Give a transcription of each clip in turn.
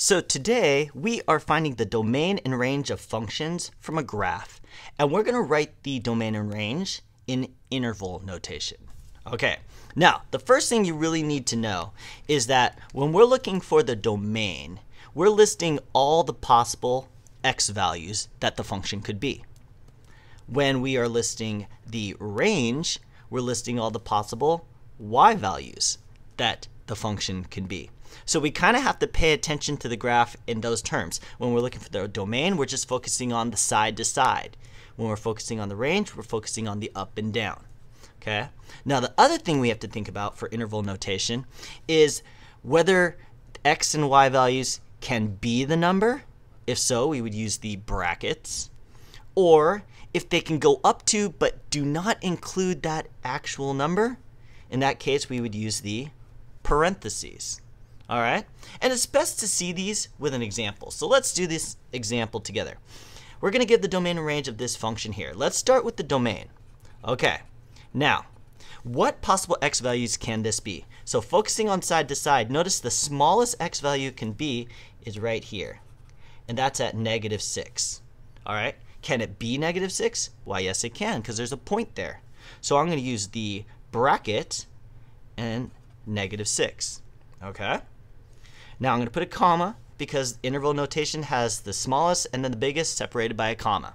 So today we are finding the domain and range of functions from a graph. And we're going to write the domain and range in interval notation. Okay, now the first thing you really need to know is that when we're looking for the domain, we're listing all the possible x values that the function could be. When we are listing the range, we're listing all the possible y values that the function can be. So we kind of have to pay attention to the graph in those terms. When we're looking for the domain, we're just focusing on the side to side. When we're focusing on the range, we're focusing on the up and down. Okay. Now the other thing we have to think about for interval notation is whether x and y values can be the number. If so, we would use the brackets. Or if they can go up to but do not include that actual number, in that case we would use the parentheses. All right? And it's best to see these with an example. So let's do this example together. We're going to give the domain and range of this function here. Let's start with the domain. Okay. Now, what possible x values can this be? So focusing on side to side, notice the smallest x value can be is right here. And that's at negative 6. All right? Can it be negative 6? Why, yes, it can, because there's a point there. So I'm going to use the bracket and negative 6. Okay? Now I'm going to put a comma because interval notation has the smallest and then the biggest separated by a comma.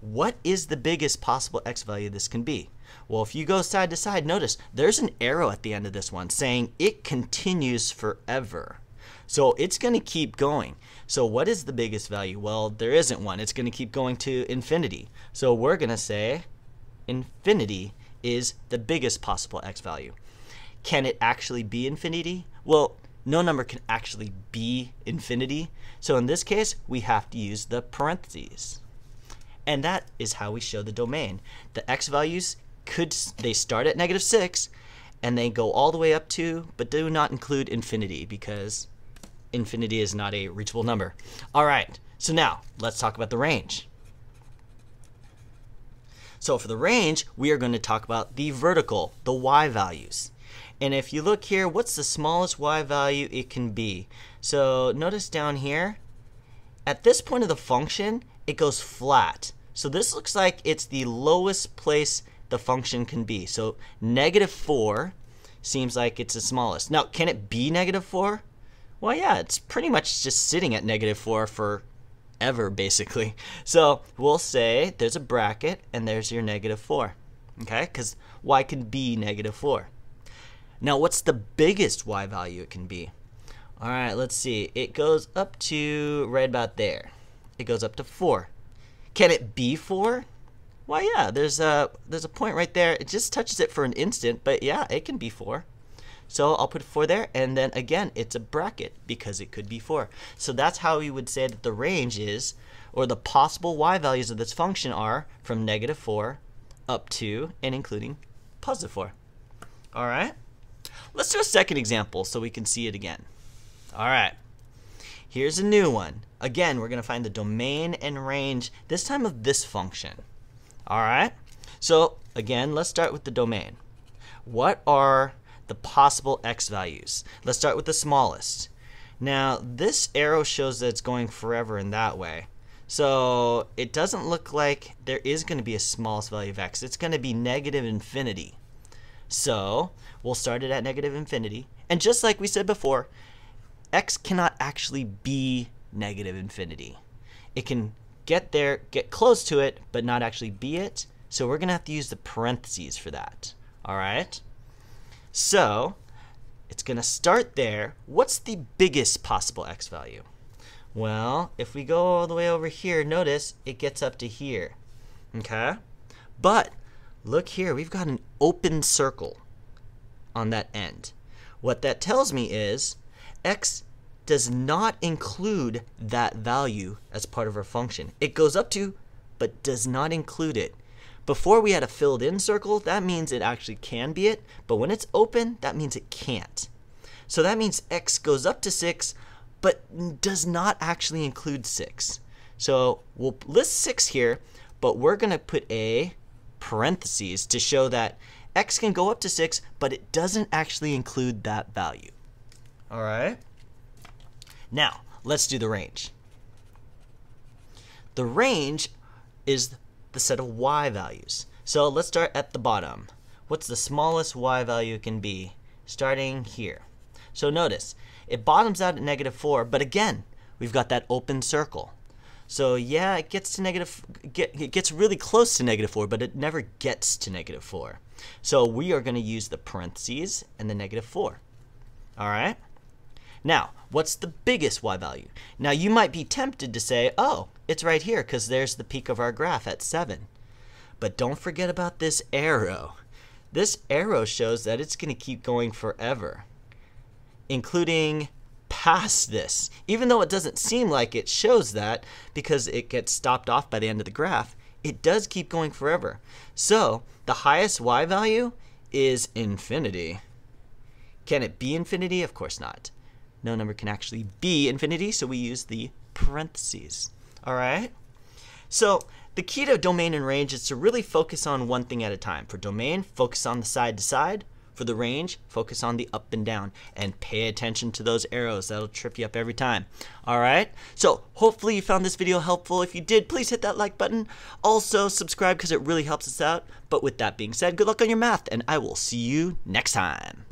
What is the biggest possible x value this can be? Well, if you go side to side, notice there's an arrow at the end of this one saying it continues forever. So it's going to keep going. So what is the biggest value? Well, there isn't one. It's going to keep going to infinity. So we're going to say infinity is the biggest possible x value. Can it actually be infinity? Well, no number can actually be infinity. So in this case, we have to use the parentheses. And that is how we show the domain. The x values could, they start at negative 6, and they go all the way up to, but do not include infinity because infinity is not a reachable number. All right, so now let's talk about the range. So for the range, we are going to talk about the vertical, the y values. And if you look here, what's the smallest y value it can be? So notice down here, at this point of the function, it goes flat. So this looks like it's the lowest place the function can be. So negative 4 seems like it's the smallest. Now, can it be negative 4? Well, yeah, it's pretty much just sitting at negative 4 for ever, basically. So we'll say there's a bracket, and there's your negative 4. Okay, because y can be negative 4. Now, what's the biggest y value it can be? All right, let's see. It goes up to right about there. It goes up to 4. Can it be 4? Why, yeah, there's a, there's a point right there. It just touches it for an instant, but yeah, it can be 4. So I'll put 4 there, and then again, it's a bracket because it could be 4. So that's how we would say that the range is, or the possible y values of this function are from negative 4 up to and including positive 4. All right? Let's do a second example so we can see it again. All right. Here's a new one. Again, we're going to find the domain and range, this time of this function. All right. So again, let's start with the domain. What are the possible x values? Let's start with the smallest. Now, this arrow shows that it's going forever in that way. So it doesn't look like there is going to be a smallest value of x. It's going to be negative infinity. So we'll start it at negative infinity. And just like we said before, x cannot actually be negative infinity. It can get there, get close to it, but not actually be it. So we're going to have to use the parentheses for that. All right? So it's going to start there. What's the biggest possible x value? Well, if we go all the way over here, notice it gets up to here. Okay? But look here, we've got an open circle on that end. What that tells me is x does not include that value as part of our function. It goes up to, but does not include it. Before we had a filled in circle, that means it actually can be it, but when it's open, that means it can't. So that means x goes up to 6, but does not actually include 6. So we'll list 6 here, but we're going to put a parentheses to show that x can go up to 6, but it doesn't actually include that value. All right? Now, let's do the range. The range is the set of y values. So let's start at the bottom. What's the smallest y value it can be? Starting here. So notice, it bottoms out at negative 4, but again, we've got that open circle. So yeah, it gets to negative, get, it gets really close to negative 4, but it never gets to negative 4. So we are going to use the parentheses and the negative 4. All right? Now, what's the biggest y value? Now, you might be tempted to say, oh, it's right here because there's the peak of our graph at 7. But don't forget about this arrow. This arrow shows that it's going to keep going forever, including past this. Even though it doesn't seem like it shows that because it gets stopped off by the end of the graph, it does keep going forever. So the highest y value is infinity. Can it be infinity? Of course not. No number can actually be infinity, so we use the parentheses. All right? So the key to domain and range is to really focus on one thing at a time. For domain, focus on the side to side. For the range, focus on the up and down and pay attention to those arrows. That'll trip you up every time. All right? So hopefully you found this video helpful. If you did, please hit that like button. Also, subscribe because it really helps us out. But with that being said, good luck on your math, and I will see you next time.